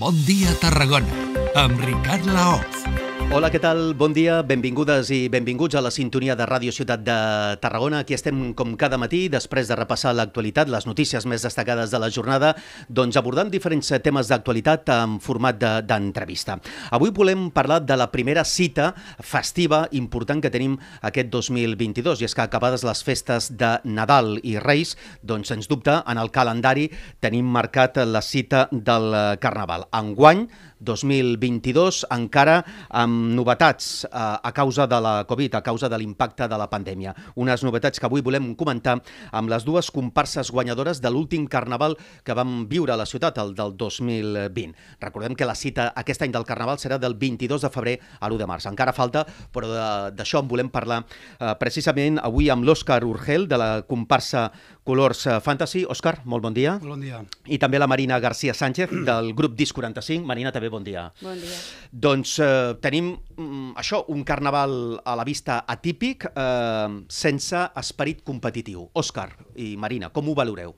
Bon dia Tarragona, amb Ricard Laoz. Hola, què tal? Bon dia, benvingudes i benvinguts a la sintonia de Ràdio Ciutat de Tarragona. Aquí estem com cada matí, després de repassar l'actualitat, les notícies més destacades de la jornada, doncs abordant diferents temes d'actualitat en format d'entrevista. De, Avui volem parlar de la primera cita festiva important que tenim aquest 2022, i és que acabades les festes de Nadal i Reis, doncs sens dubte en el calendari tenim marcat la cita del Carnaval. Enguany, 2022, encara amb novetats eh, a causa de la Covid, a causa de l'impacte de la pandèmia. Unes novetats que avui volem comentar amb les dues comparses guanyadores de l'últim carnaval que vam viure a la ciutat, el del 2020. Recordem que la cita aquest any del carnaval serà del 22 de febrer a l'1 de març. Encara falta, però d'això en volem parlar eh, precisament avui amb l'Òscar Urgel, de la comparsa Colors eh, Fantasy. Òscar, molt bon dia. Bon dia. I també la Marina García Sánchez, del grup Disc 45. Marina, també bon dia. Bon dia. Doncs eh, tenim mm, això, un carnaval a la vista atípic, eh, sense esperit competitiu. Òscar i Marina, com ho valoreu?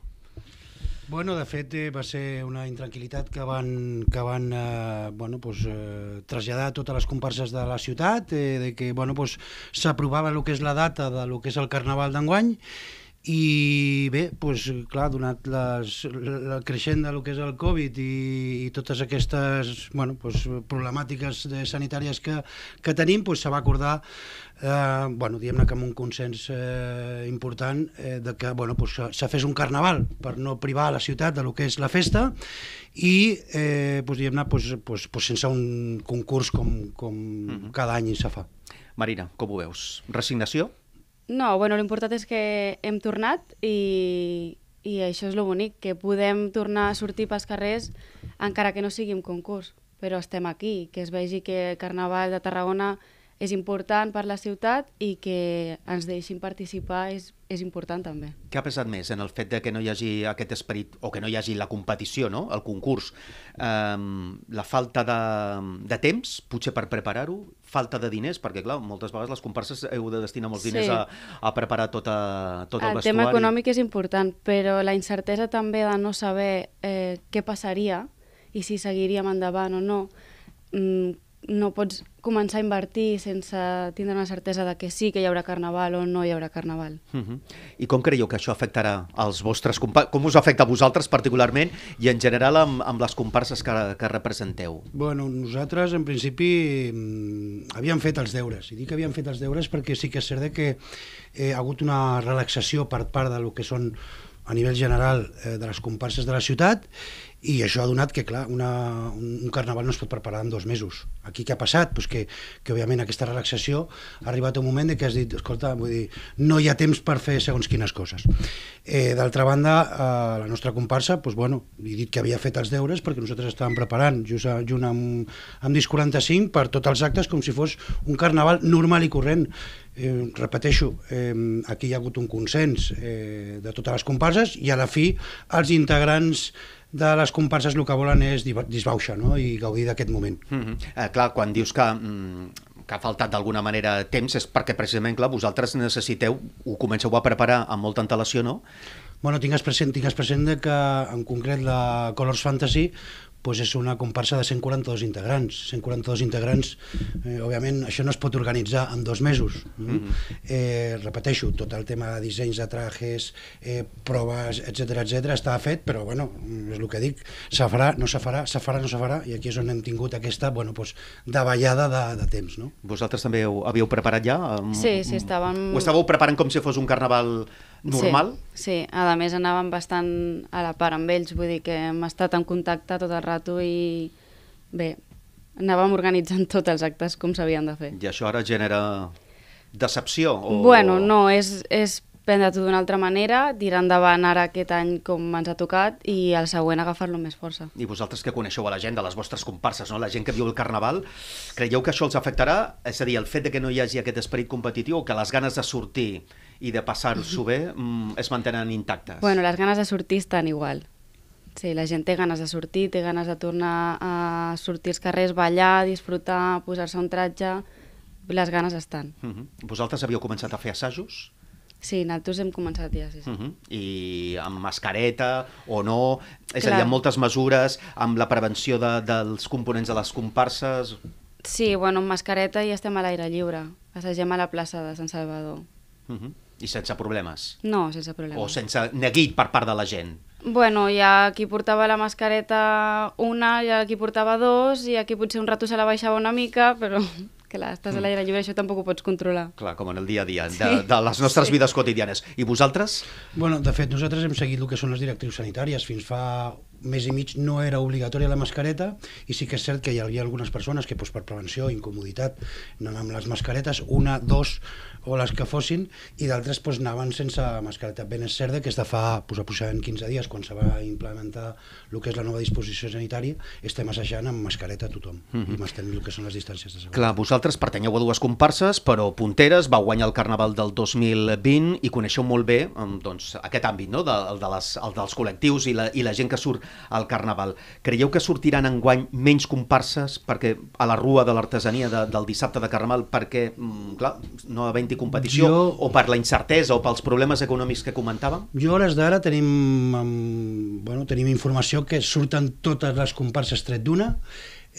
Bueno, de fet, eh, va ser una intranquil·litat que van, que van eh, bueno, pues, eh, traslladar totes les comparses de la ciutat, eh, de que bueno, pues, s'aprovava el que és la data de lo que és el Carnaval d'enguany, i bé, doncs, clar, donat les, la creixent del que és el Covid i, i totes aquestes bueno, doncs, problemàtiques de sanitàries que, que tenim, doncs, se va acordar eh, bueno, diguem-ne que amb un consens eh, important eh, de que bueno, doncs, se fes un carnaval per no privar la ciutat de lo que és la festa i eh, doncs, diguem-ne doncs, doncs, doncs, sense un concurs com, com uh -huh. cada any se fa. Marina, com ho veus? Resignació? No, bueno, l'important és que hem tornat i, i això és lo bonic, que podem tornar a sortir pels carrers encara que no sigui un concurs, però estem aquí, que es vegi que el Carnaval de Tarragona és important per la ciutat i que ens deixin participar és, és important també. Què ha pesat més en el fet de que no hi hagi aquest esperit o que no hi hagi la competició, no? el concurs? Um, la falta de, de temps, potser per preparar-ho? Falta de diners? Perquè, clar, moltes vegades les comparses heu de destinar molts diners Sí. a, a preparar tota, tot el, el vestuari. tema econòmic és important, però la incertesa també de no saber eh, què passaria i si seguiríem endavant o no, mm, no pots començar a invertir sense tindre una certesa de que sí que hi haurà carnaval o no hi haurà carnaval. Uh -huh. I com creieu que això afectarà als vostres comparses? Com us afecta a vosaltres particularment i en general amb, amb les comparses que, que representeu? Bueno, nosaltres en principi mm, havíem fet els deures, i dic que havíem fet els deures perquè sí que és cert que eh, ha hagut una relaxació per part de lo que són a nivell general eh, de les comparses de la ciutat i això ha donat que, clar, una, un, carnaval no es pot preparar en dos mesos. Aquí què ha passat? Pues que, que, òbviament, aquesta relaxació ha arribat un moment que has dit, escolta, vull dir, no hi ha temps per fer segons quines coses. Eh, D'altra banda, eh, la nostra comparsa, pues, bueno, he dit que havia fet els deures perquè nosaltres estàvem preparant, just, a- junt amb, amb Disc 45, per tots els actes com si fos un carnaval normal i corrent. Eh, repeteixo, eh, aquí hi ha hagut un consens eh, de totes les comparses i a la fi els integrants de les comparses el que volen és disbauxa no? i gaudir d'aquest moment. Uh -huh. eh, clar, quan dius que, mm, que ha faltat d'alguna manera temps és perquè precisament, clar, vosaltres necessiteu, ho comenceu a preparar amb molta antelació, no? Bueno, tingues present, tingues present que en concret la Colors Fantasy pues és una comparsa de 142 integrants. 142 integrants, eh, òbviament, això no es pot organitzar en dos mesos. Mm -hmm. eh, repeteixo, tot el tema de dissenys de trajes, eh, proves, etc etc està fet, però bueno, és el que dic, se farà, no se farà, se farà, no se farà, i aquí és on hem tingut aquesta bueno, pues, davallada de, de temps. No? Vosaltres també heu, havíeu preparat ja? Sí, sí, estàvem... Ho estàveu preparant com si fos un carnaval normal? Sí, sí, a més anàvem bastant a la part amb ells, vull dir que hem estat en contacte tot el rato i bé, anàvem organitzant tots els actes com s'havien de fer. I això ara genera decepció? O... Bueno, no, és, és prendre-t'ho d'una altra manera, tirar endavant ara aquest any com ens ha tocat i el següent agafar-lo més força. I vosaltres que coneixeu a la gent de les vostres comparses, no? la gent que viu el carnaval, creieu que això els afectarà? És a dir, el fet de que no hi hagi aquest esperit competitiu o que les ganes de sortir i de passar-s'ho bé mm, es mantenen intactes? Bueno, les ganes de sortir estan igual. Sí, la gent té ganes de sortir, té ganes de tornar a sortir als carrers, ballar, disfrutar, posar-se un tratge... Les ganes estan. Uh -huh. Vosaltres havíeu començat a fer assajos? Sí, nosaltres hem començat ja, sí. sí. Uh -huh. I amb mascareta o no, és a dir, Clar. amb moltes mesures, amb la prevenció de, dels components de les comparses... Sí, bueno, amb mascareta i estem a l'aire lliure. Assagem a la plaça de Sant Salvador. Uh -huh. I sense problemes. No, sense problema. O sense neguit per part de la gent. Bueno, hi ha qui portava la mascareta una, hi ha qui portava dos, i aquí potser un rato se la baixava una mica, però clar, estàs a l'aire lliure, això tampoc ho pots controlar. Clar, com en el dia a dia, de, Sí. de les nostres vides quotidianes. I vosaltres? Bueno, de fet, nosaltres hem seguit el que són les directrius sanitàries. Fins fa mes i mig no era obligatòria la mascareta i sí que és cert que hi havia algunes persones que doncs, per prevenció, incomoditat, anaven amb les mascaretes, una, dos o les que fossin, i d'altres doncs, anaven sense mascareta. Ben és cert que és de fa doncs, aproximadament 15 dies, quan se va implementar el que és la nova disposició sanitària, estem assajant amb mascareta a tothom mm -hmm. i mantenim el que són les distàncies de seguretat. Clar, vosaltres pertanyeu a dues comparses, però punteres, vau guanyar el Carnaval del 2020 i coneixeu molt bé doncs, aquest àmbit, no? de, el, de les, el dels col·lectius i la, i la gent que surt al Carnaval. Creieu que sortiran enguany menys comparses perquè a la rua de l'artesania de, del dissabte de Carnaval perquè, mm, clar, no havent-hi competició Jo- o per la incertesa o pels problemes econòmics que comentàvem? Jo a hores d'ara tenim, bueno, tenim informació que surten totes les comparses tret d'una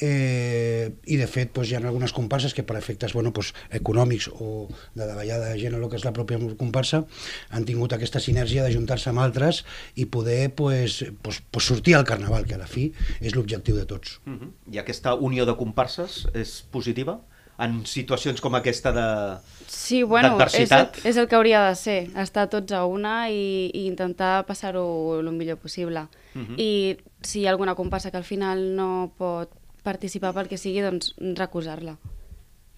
eh, i de fet doncs, hi ha algunes comparses que per efectes bueno, doncs, econòmics o de davallada de gent o el que és la pròpia comparsa han tingut aquesta sinergia d'ajuntar-se amb altres i poder pues, pues, pues sortir al carnaval, que a la fi és l'objectiu de tots. Uh -huh. I aquesta unió de comparses és positiva? En situacions com aquesta de... Sí, bueno, és, d'adversitat. és el que hauria de ser, estar tots a una i, i intentar passar-ho el millor possible. Mhm. I si hi ha alguna comparsa que al final no pot participar pel que sigui, doncs recusar-la.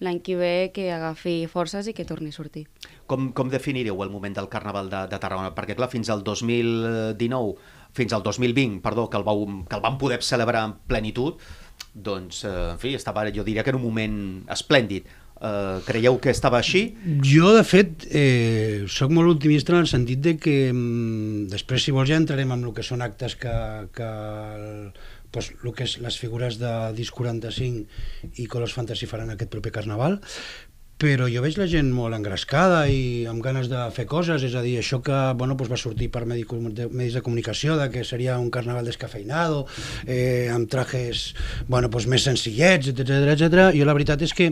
L'any que ve que agafi forces i que torni a sortir. Com, com definiríeu el moment del Carnaval de, de Tarragona? Perquè, clar, fins al 2019, fins al 2020, perdó, que el, vau, que el vam poder celebrar en plenitud, doncs, eh, en fi, estava, jo diria que era un moment esplèndid. Eh, creieu que estava així? Jo, de fet, eh, sóc molt optimista en el sentit de que mm, després, si vols, ja entrarem en el que són actes que, que el, pues, el que és les figures de Disc 45 i Colors Fantasy faran aquest proper carnaval, però jo veig la gent molt engrescada i amb ganes de fer coses, és a dir, això que bueno, doncs va sortir per medis de comunicació de que seria un carnaval descafeinado, eh, amb trajes bueno, doncs més senzillets, etc etc. Jo la veritat és que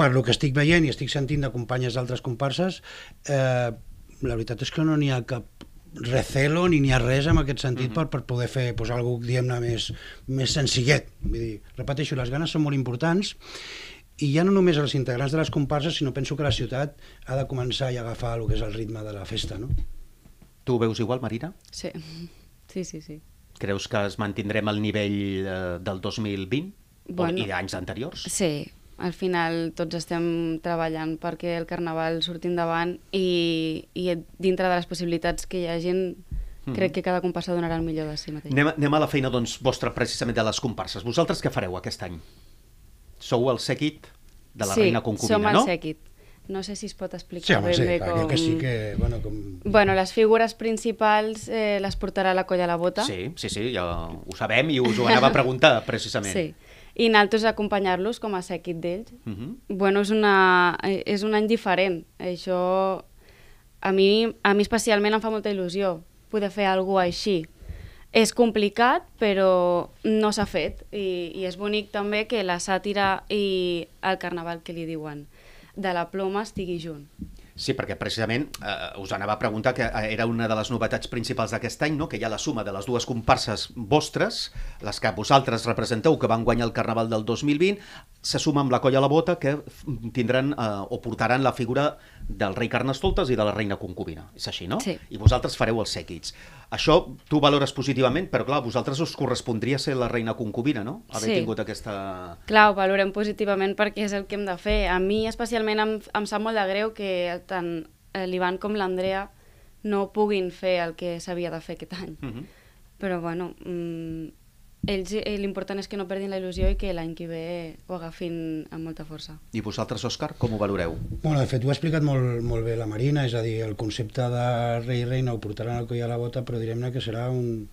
per lo que estic veient i estic sentint de companyes d'altres comparses, eh, la veritat és que no n'hi ha cap recelo ni n'hi ha res en aquest sentit per, per poder fer pues, algo diguem-ne més, més senzillet vull dir, repeteixo, les ganes són molt importants i ja no només els integrants de les comparses sinó penso que la ciutat ha de començar i agafar el que és el ritme de la festa no? Tu ho veus igual, Marina? Sí, sí, sí. sí. Creus que es mantindrem al nivell eh, del 2020? Bueno. o, I d'anys anteriors? Sí, al final tots estem treballant perquè el carnaval surti endavant i, i dintre de les possibilitats que hi ha gent, crec que cada comparsa donarà el millor de si mateix. Anem, anem a la feina doncs, vostra precisament de les comparses. Vosaltres què fareu aquest any? Sou el sèquit de la sí, reina concubina, som el no? sèquit. No sé si es pot explicar Sí, home, ben sí, bé clar, com... que sí que, bueno, com... Bueno, les figures principals eh, les portarà la colla a la bota. Sí, sí, sí, ja ho sabem i us ho anava a preguntar, precisament. Sí. I nosaltres acompanyar-los com a sèquit d'ells. Uh -huh. Bueno, és, una, és un any diferent. Això a mi, a mi especialment em fa molta il·lusió poder fer alguna així. És complicat, però no s'ha fet. I, I és bonic també que la sàtira i el carnaval que li diuen de la ploma estigui junt. Sí, perquè precisament eh, us anava a preguntar que eh, era una de les novetats principals d'aquest any, no? que hi ha la suma de les dues comparses vostres, les que vosaltres representeu, que van guanyar el Carnaval del 2020, se suma amb la colla a la bota que f- tindran eh, o portaran la figura del rei Carnestoltes i de la reina concubina. És així, no? Sí. I vosaltres fareu els sèquits. Això tu valores positivament, però clar, vosaltres us correspondria ser la reina concubina, no? Haver Sí. tingut aquesta... Clar, ho valorem positivament perquè és el que hem de fer. A mi especialment em, em sap molt de greu que tant eh, l'Ivan com l'Andrea no puguin fer el que s'havia de fer aquest any. Uh -huh. Però bueno, mm, ells eh, l'important és que no perdin la il·lusió i que l'any que ve ho agafin amb molta força. I vosaltres, Òscar, com ho valoreu? Bueno, de fet, ho ha explicat molt, molt bé la Marina, és a dir, el concepte de rei i reina ho portaran al coll a la bota, però direm-ne que serà un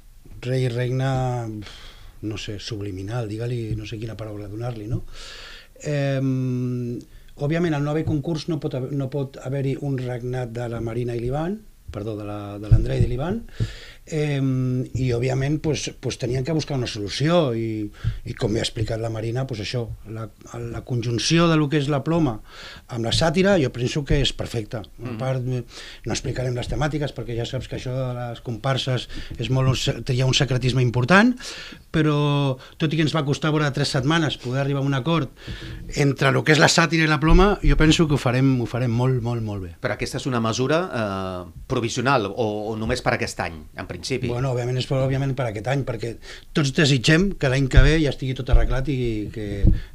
rei i reina, no sé, subliminal, digue-li, no sé quina paraula donar-li, no? Eh, òbviament, al nou concurs no pot, haver, no pot haver-hi un regnat de la Marina i l'Ivan, perdó, de l'Andrei i l'Ivan, eh, i òbviament pues, pues, tenien que buscar una solució i, i com ha explicat la Marina pues això, la, la conjunció de lo que és la ploma amb la sàtira jo penso que és perfecta. Mm. a part, no explicarem les temàtiques perquè ja saps que això de les comparses és molt, hi ha un secretisme important però tot i que ens va costar veure tres setmanes poder arribar a un acord entre el que és la sàtira i la ploma jo penso que ho farem, ho farem molt, molt, molt bé. Però aquesta és una mesura eh, provisional o, o només per aquest any, en principi? Bueno, òbviament és per, òbviament per aquest any, perquè tots desitgem que l'any que ve ja estigui tot arreglat i que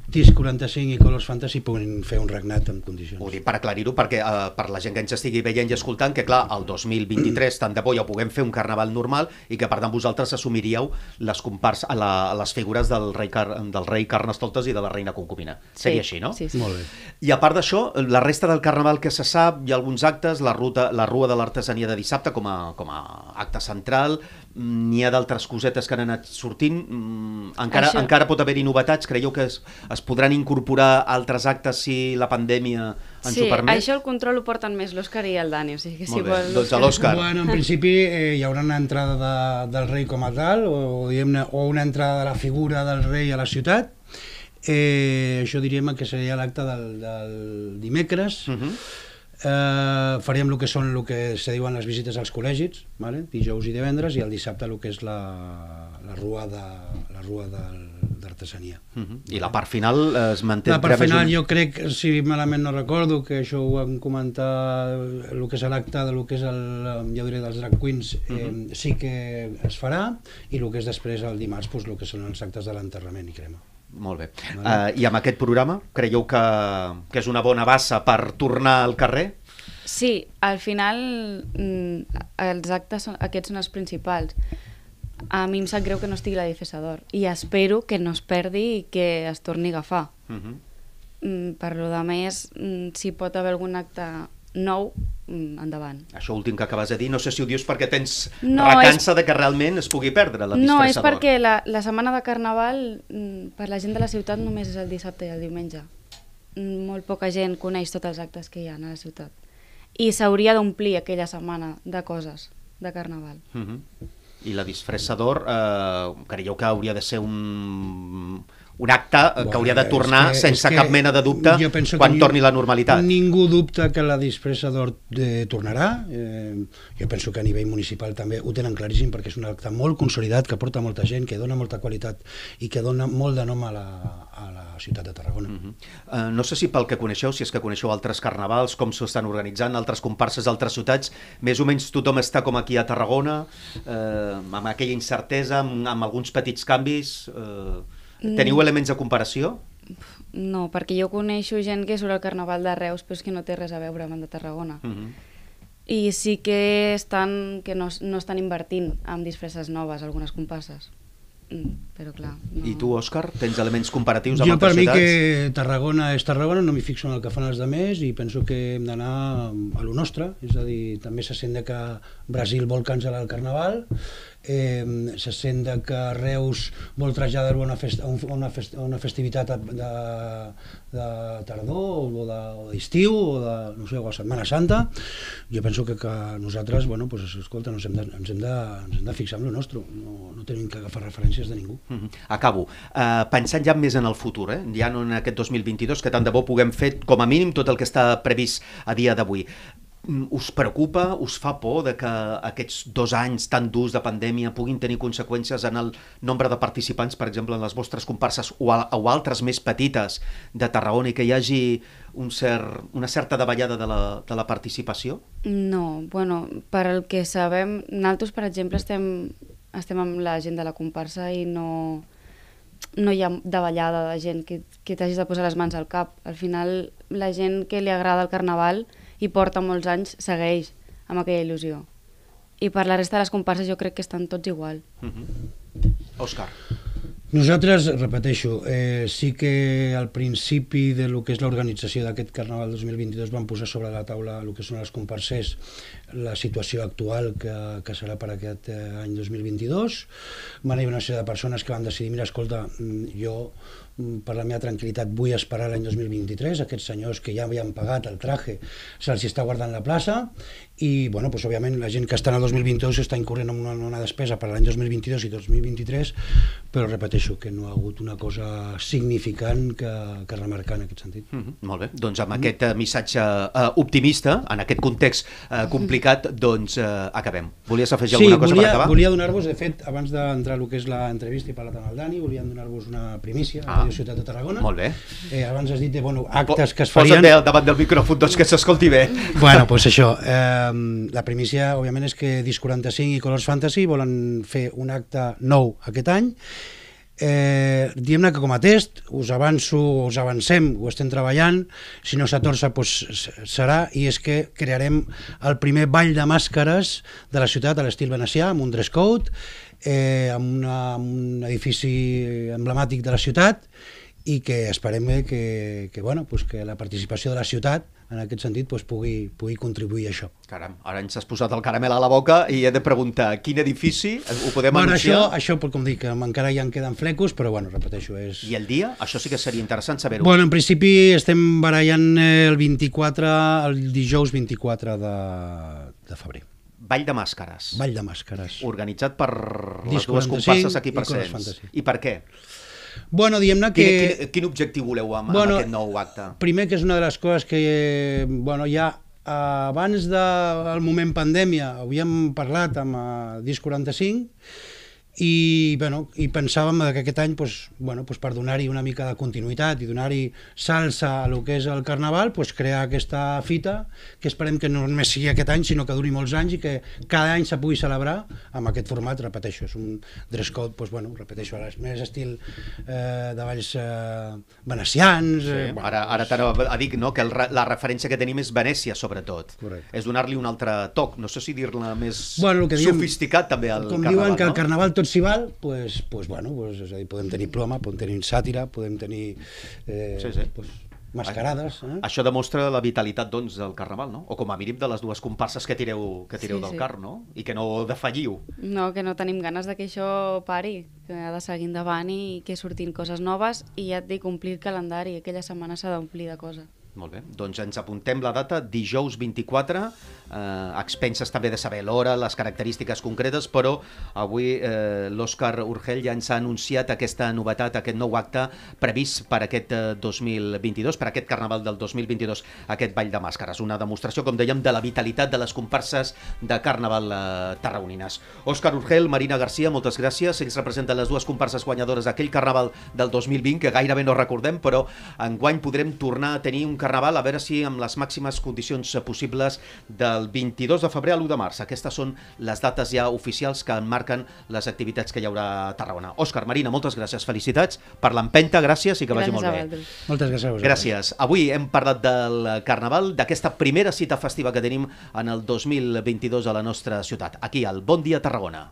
TIS 45 i Colors Fantasy puguin fer un regnat en condicions. Ho dic per aclarir-ho, perquè uh, per la gent que ens estigui veient i escoltant, que clar, el 2023 tant de bo ja puguem fer un carnaval normal i que per tant vosaltres assumiríeu les compars a, la, les figures del rei, Car del rei Carnestoltes i de la reina concubina. Sí, Seria així, no? Sí, sí. Molt bé. I a part d'això, la resta del carnaval que se sap, hi ha alguns actes, la, ruta, la Rua de l'Artesania de dissabte com a, com a acte central, n'hi ha d'altres cosetes que han anat sortint, mm, encara, Això... encara pot haver-hi novetats, creieu que es, es podran incorporar altres actes si la pandèmia ens sí, ho permet? això el control ho porten més l'Òscar i el Dani, o sigui que si bé, vol doncs a l'Òscar. Bueno, en principi eh, hi haurà una entrada de, del rei com a tal, o, diguem o una entrada de la figura del rei a la ciutat, eh, això diríem que seria l'acte del, del dimecres, uh -huh eh, faríem el que són el que se diuen les visites als col·legis, vale? dijous i divendres, i el dissabte el que és la, la rua de la rua d'artesania. Uh -huh. I la part final es manté... La part final un... jo crec, si malament no recordo, que això ho vam comentar, el que és l'acte del que és el, ja diré, dels drag queens, eh, uh -huh. sí que es farà, i el que és després el dimarts, pues, el que són els actes de l'enterrament i crema. Molt bé. Vale. Uh, I amb aquest programa creieu que, que és una bona bassa per tornar al carrer? Sí, al final mm, els actes són, aquests són els principals. A mi em sap greu que no estigui la Difesador i espero que no es perdi i que es torni a agafar. Uh mhm. -huh. mm, per lo de més, mm, si pot haver algun acte nou, mm, endavant. Això últim que acabes de dir, no sé si ho dius perquè tens no, recança és... de que realment es pugui perdre la No, és perquè la, la setmana de Carnaval mm, per la gent de la ciutat només és el dissabte i el diumenge. Mm, molt poca gent coneix tots els actes que hi ha a la ciutat. I s'hauria d'omplir aquella setmana de coses de Carnaval. Uh mhm. -huh. I la disfressador, eh, creieu que hauria de ser un un acte bueno, que hauria de tornar que, sense cap mena de dubte quan ni, torni la normalitat. Ningú dubta que la disfressa d'or eh, tornarà. Eh, jo penso que a nivell municipal també ho tenen claríssim perquè és un acte molt consolidat, que porta molta gent, que dona molta qualitat i que dona molt de nom a la, a la ciutat de Tarragona. Uh -huh. uh, no sé si pel que coneixeu, si és que coneixeu altres carnavals, com s'estan organitzant, altres comparses d'altres ciutats, més o menys tothom està com aquí a Tarragona, eh, amb aquella incertesa, amb, amb alguns petits canvis... Eh, Teniu mm. elements de comparació? No, perquè jo coneixo gent que surt al Carnaval de Reus però és que no té res a veure amb el de Tarragona. Uh mhm. -huh. I sí que estan, que no, no estan invertint en disfresses noves, algunes comparses. Mm, però clar... No... I tu, Òscar, tens elements comparatius amb jo, altres ciutats? Jo, per mi que Tarragona és Tarragona, no m'hi fixo en el que fan els demés i penso que hem d'anar a lo nostre, és a dir, també se sent que Brasil vol cancel·lar el Carnaval, eh, se sent que Reus vol traslladar-ho a, una fest, a, una fest, a una festivitat de, de tardor o d'estiu o, de, no sé, o a Setmana Santa jo penso que, que nosaltres bueno, pues, escolta, ens hem, de, ens, hem de, ens hem de fixar en el nostre no, no tenim que agafar referències de ningú mm -hmm. Acabo, uh, pensant ja més en el futur eh? ja no en aquest 2022 que tant de bo puguem fer com a mínim tot el que està previst a dia d'avui us preocupa, us fa por de que aquests dos anys tan durs de pandèmia puguin tenir conseqüències en el nombre de participants, per exemple, en les vostres comparses o, a, o altres més petites de Tarragona i que hi hagi un cert, una certa davallada de la, de la participació? No, bueno, per el que sabem, nosaltres, per exemple, estem, estem amb la gent de la comparsa i no, no hi ha davallada de gent que, que t'hagis de posar les mans al cap. Al final, la gent que li agrada el carnaval i porta molts anys, segueix amb aquella il·lusió. I per la resta de les comparses jo crec que estan tots igual. Mm -hmm. Òscar. Nosaltres, repeteixo, eh, sí que al principi de lo que és l'organització d'aquest Carnaval 2022 vam posar sobre la taula el que són els comparsers la situació actual que, que serà per aquest eh, any 2022. Van haver una sèrie de persones que van decidir, mira, escolta, mm, jo per la meva tranquil·litat vull esperar l'any 2023, aquests senyors que ja havien pagat el traje se'ls està guardant la plaça i, bueno, pues, òbviament, la gent que està en el 2022 està incorrent en una, una despesa per l'any 2022 i 2023, però repeteixo que no ha hagut una cosa significant que, que remarcar en aquest sentit. Mm -hmm, molt bé, doncs amb mm -hmm. aquest uh, missatge uh, optimista, en aquest context uh, complicat, doncs uh, acabem. Volies afegir sí, alguna cosa volia, per acabar? volia donar-vos, de fet, abans d'entrar a el que és l'entrevista i parlat amb el Dani, volíem donar-vos una primícia ah, a Radio Ciutat de Tarragona. Molt bé. Eh, abans has dit de, bueno, actes que es farien... Posa't davant del micròfon, doncs que s'escolti bé. Bueno, doncs pues això, eh, la primícia, òbviament, és que Disc 45 i Colors Fantasy volen fer un acte nou aquest any. Eh, Diem-ne que com a test, us avanço, us avancem, ho estem treballant, si no s'atorça doncs, serà, i és que crearem el primer ball de màscares de la ciutat a l'estil venecià, amb un dress code, eh, amb, una, amb un edifici emblemàtic de la ciutat, i que esperem que, que, bueno, pues que la participació de la ciutat en aquest sentit pues, pugui, pugui contribuir a això. Caram, ara ens has posat el caramel a la boca i he de preguntar quin edifici ho podem bueno, anunciar? Això, això com dic, encara ja en queden flecos, però bueno, repeteixo, és... I el dia? Això sí que seria interessant saber-ho. Bueno, en principi estem barallant el 24, el dijous 24 de, de febrer. Ball de màscares. Ball de màscares. Organitzat per les dues comparses aquí presents. I, I per què? Bueno, diguem-ne que... Quin, quin, quin objectiu voleu amb, bueno, amb aquest nou acte? Primer, que és una de les coses que bueno, ja abans del moment pandèmia havíem parlat amb uh, Disc 45 i, bueno, i pensàvem que aquest any pues, bueno, pues per donar-hi una mica de continuïtat i donar-hi salsa a lo que és el Carnaval, pues crear aquesta fita que esperem que no només sigui aquest any sinó que duri molts anys i que cada any se pugui celebrar amb aquest format, repeteixo, és un dress code, pues, bueno, repeteixo, ara és més estil eh, de balls eh, venecians... Sí, eh, bueno, ara ara t'anava a dir no, que el, la referència que tenim és Venècia, sobretot. Correcte. És donar-li un altre toc, no sé si dir-ne més bueno, que diem, sofisticat també al com Carnaval. diuen que no? el Carnaval tot s'hi val, pues, pues, bueno, pues, és a dir, podem tenir ploma, podem tenir sàtira, podem tenir eh, Sí, sí. Pues, mascarades. Eh? Això demostra la vitalitat doncs, del Carnaval, no? O com a mínim de les dues comparses que tireu, que tireu Sí, del sí. car, no? I que no defalliu. No, que no tenim ganes de que això pari, que ha de seguir endavant i que surtin coses noves i ja et dic, omplir el calendari, aquella setmana s'ha d'omplir de coses. Molt bé, doncs ens apuntem la data dijous 24, eh, expenses també de saber l'hora, les característiques concretes, però avui eh, l'Òscar Urgell ja ens ha anunciat aquesta novetat, aquest nou acte previst per aquest eh, 2022, per aquest Carnaval del 2022, aquest Ball de Màscares. Una demostració, com dèiem, de la vitalitat de les comparses de Carnaval eh, tarragonines. Òscar Urgell, Marina Garcia, moltes gràcies. Ells representen les dues comparses guanyadores d'aquell Carnaval del 2020, que gairebé no recordem, però enguany podrem tornar a tenir un Carnaval, a veure si amb les màximes condicions possibles del 22 de febrer a l'1 de març. Aquestes són les dates ja oficials que marquen les activitats que hi haurà a Tarragona. Òscar, Marina, moltes gràcies, felicitats per l'empenta, gràcies i que vagi Gràcies molt a bé. Moltes gràcies a vosaltres. Gràcies. Avui hem parlat del Carnaval, d'aquesta primera cita festiva que tenim en el 2022 a la nostra ciutat, aquí al Bon Dia Tarragona.